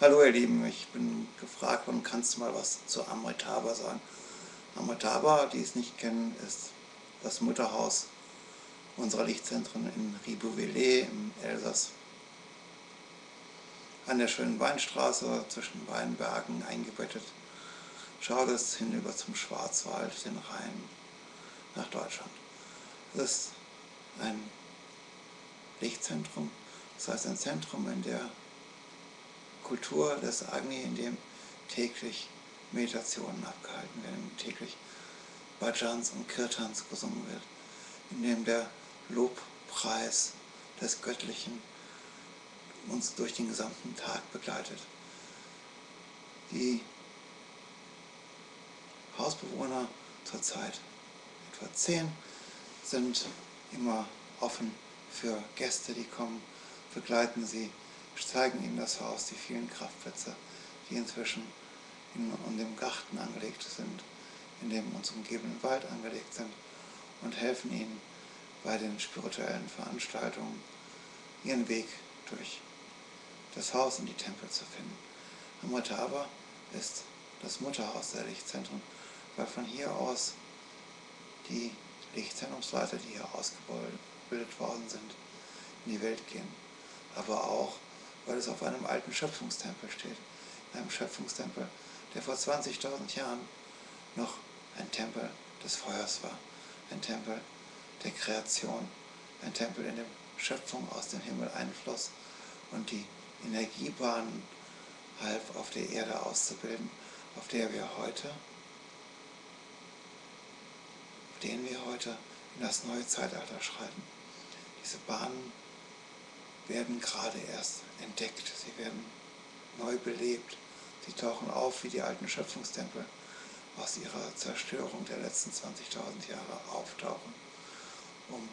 Hallo ihr Lieben, ich bin gefragt worden, kannst du mal was zu Amritaba sagen? Amritaba, die es nicht kennen, ist das Mutterhaus unserer Lichtzentren in Ribeauvillé im Elsass. An der schönen Weinstraße zwischen Weinbergen eingebettet, schaut es hinüber zum Schwarzwald, den Rhein, nach Deutschland. Es ist ein Lichtzentrum, das heißt ein Zentrum in der Kultur des Agni, in dem täglich Meditationen abgehalten werden, täglich Bhajans und Kirtans gesungen wird, in dem der Lobpreis des Göttlichen uns durch den gesamten Tag begleitet. Die Hausbewohner zurzeit etwa zehn sind immer offen für Gäste, die kommen, begleiten sie zeigen ihnen das Haus, die vielen Kraftplätze, die inzwischen in, in dem Garten angelegt sind, in dem uns umgebenden Wald angelegt sind und helfen ihnen bei den spirituellen Veranstaltungen ihren Weg durch das Haus und die Tempel zu finden. Amatava ist das Mutterhaus der Lichtzentren, weil von hier aus die Lichtzentrumsleiter, die hier ausgebildet worden sind, in die Welt gehen. Aber auch weil es auf einem alten Schöpfungstempel steht. In einem Schöpfungstempel, der vor 20.000 Jahren noch ein Tempel des Feuers war. Ein Tempel der Kreation. Ein Tempel, in dem Schöpfung aus dem Himmel einfloss und die Energiebahnen half, auf der Erde auszubilden, auf der wir heute, auf denen wir heute in das neue Zeitalter schreiten. Diese Bahnen werden gerade erst entdeckt, sie werden neu belebt. Sie tauchen auf wie die alten Schöpfungstempel aus ihrer Zerstörung der letzten 20.000 Jahre auftauchen, um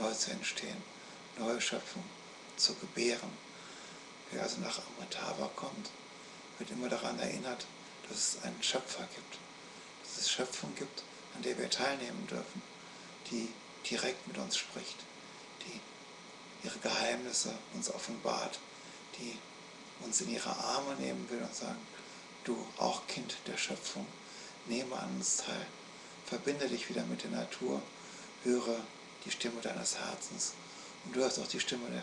neu zu entstehen, neue Schöpfung zu gebären. Wer also nach Amritava kommt, wird immer daran erinnert, dass es einen Schöpfer gibt, dass es Schöpfung gibt, an der wir teilnehmen dürfen, die direkt mit uns spricht, die ihre Geheimnisse uns offenbart, die uns in ihre Arme nehmen will und sagen, du auch Kind der Schöpfung, nehme an uns teil, verbinde dich wieder mit der Natur, höre die Stimme deines Herzens und du hörst auch die Stimme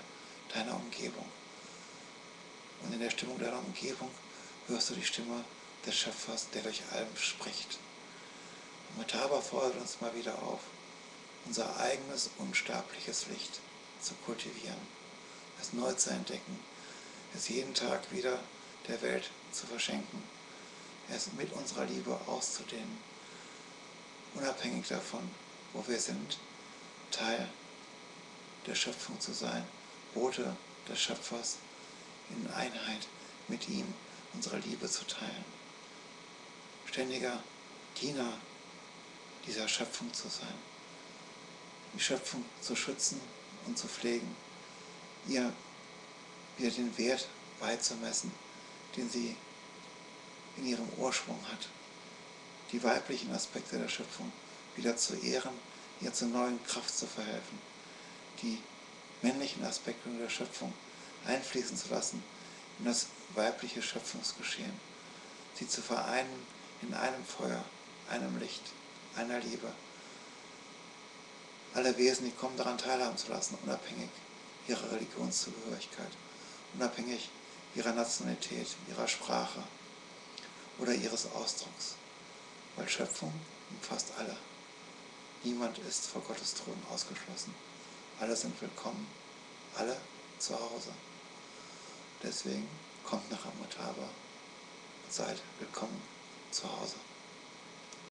deiner Umgebung. Und in der Stimmung deiner Umgebung hörst du die Stimme des Schöpfers, der durch allem spricht. Und Mataba fordert uns mal wieder auf, unser eigenes unsterbliches Licht zu kultivieren, es neu zu entdecken, es jeden Tag wieder der Welt zu verschenken, es mit unserer Liebe auszudehnen, unabhängig davon, wo wir sind, Teil der Schöpfung zu sein, Bote des Schöpfers in Einheit mit ihm unsere Liebe zu teilen, ständiger Diener dieser Schöpfung zu sein, die Schöpfung zu schützen und zu pflegen, ihr wieder den Wert beizumessen, den sie in ihrem Ursprung hat, die weiblichen Aspekte der Schöpfung wieder zu ehren, ihr zur neuen Kraft zu verhelfen, die männlichen Aspekte der Schöpfung einfließen zu lassen in das weibliche Schöpfungsgeschehen, sie zu vereinen in einem Feuer, einem Licht, einer Liebe, alle Wesen, die kommen, daran teilhaben zu lassen, unabhängig ihrer Religionszugehörigkeit, unabhängig ihrer Nationalität, ihrer Sprache oder ihres Ausdrucks. Weil Schöpfung umfasst alle. Niemand ist vor Gottes Thron ausgeschlossen. Alle sind willkommen, alle zu Hause. Deswegen kommt nach Amutaba und seid willkommen zu Hause.